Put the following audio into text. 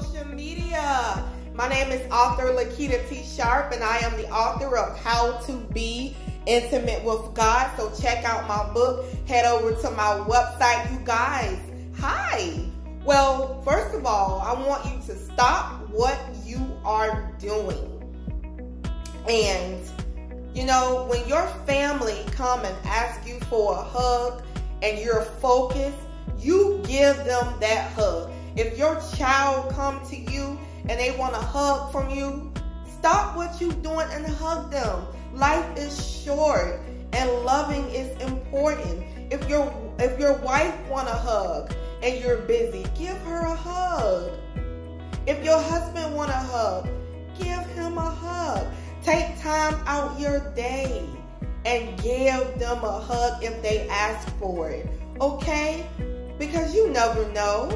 social media. My name is author Lakita T. Sharpe, and I am the author of How to Be Intimate with God. So check out my book. Head over to my website, you guys. Hi. Well, first of all, I want you to stop what you are doing. And you know, when your family come and ask you for a hug and you're focused, you give them that hug. If your child come to you and they want a hug from you, stop what you're doing and hug them. Life is short and loving is important. If your if your wife want a hug and you're busy, give her a hug. If your husband want a hug, give him a hug. Take time out your day and give them a hug if they ask for it. Okay? Because you never know